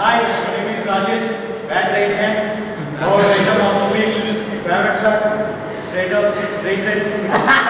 Hi, my name is Rajesh, bad right hand, और एकदम of speed, पैर अच्छा, straight up, straight right.